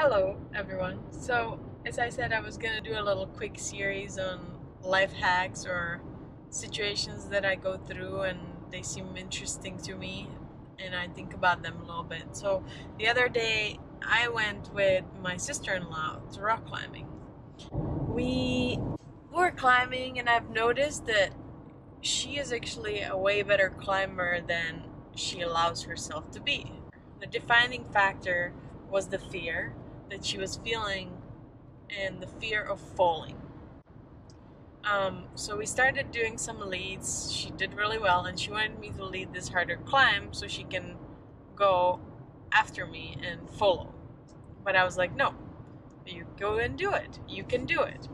Hello, everyone. So, as I said, I was gonna do a little quick series on life hacks or situations that I go through and they seem interesting to me and I think about them a little bit. So, the other day I went with my sister in law to rock climbing. We were climbing, and I've noticed that she is actually a way better climber than she allows herself to be. The defining factor was the fear that she was feeling and the fear of falling. Um, so we started doing some leads. She did really well, and she wanted me to lead this harder climb so she can go after me and follow. But I was like, no, you go and do it. You can do it.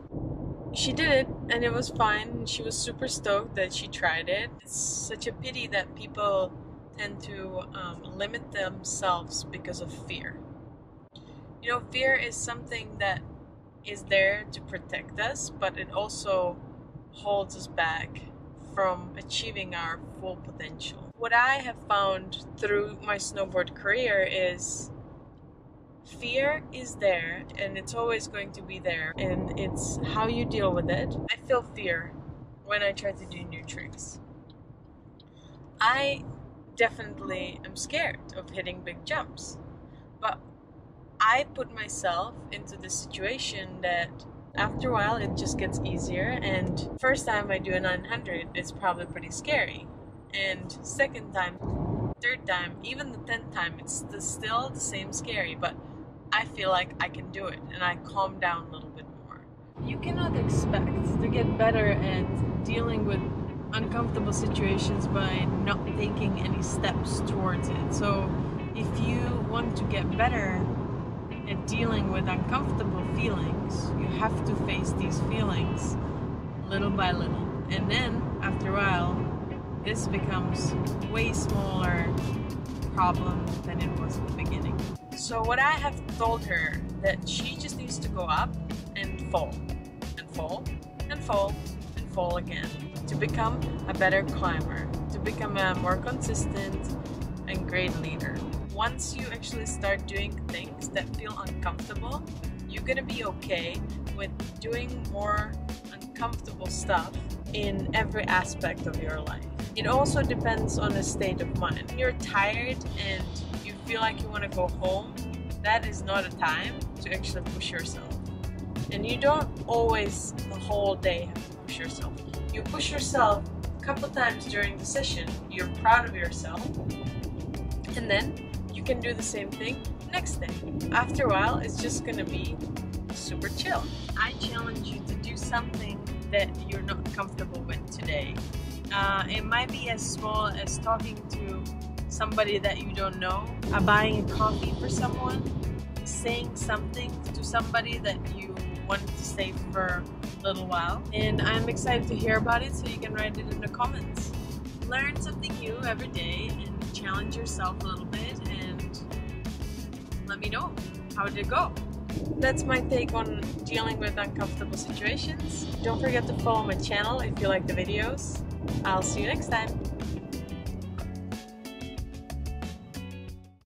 She did it, and it was fine. She was super stoked that she tried it. It's such a pity that people tend to um, limit themselves because of fear. You know, fear is something that is there to protect us, but it also holds us back from achieving our full potential. What I have found through my snowboard career is fear is there and it's always going to be there, and it's how you deal with it. I feel fear when I try to do new tricks. I definitely am scared of hitting big jumps, but I put myself into the situation that after a while it just gets easier and first time I do a 900 it's probably pretty scary and second time third time even the 10th time it's still the same scary but I feel like I can do it and I calm down a little bit more. You cannot expect to get better at dealing with uncomfortable situations by not taking any steps towards it. So if you want to get better at dealing with uncomfortable feelings, you have to face these feelings little by little. And then, after a while, this becomes way smaller problem than it was at the beginning. So what I have told her that she just needs to go up and fall and fall and fall and fall again to become a better climber, to become a more consistent and great leader once you actually start doing things that feel uncomfortable, you're gonna be okay with doing more uncomfortable stuff in every aspect of your life. It also depends on the state of mind. You're tired and you feel like you want to go home, that is not a time to actually push yourself. And you don't always the whole day have to push yourself. You push yourself a couple times during the session, you're proud of yourself, and then can do the same thing next day. After a while, it's just gonna be super chill. I challenge you to do something that you're not comfortable with today. Uh, it might be as small as talking to somebody that you don't know, uh, buying a coffee for someone, saying something to somebody that you wanted to say for a little while. And I'm excited to hear about it, so you can write it in the comments. Learn something new every day and challenge yourself a little bit let me know how did it go. That's my take on dealing with uncomfortable situations. Don't forget to follow my channel if you like the videos. I'll see you next time.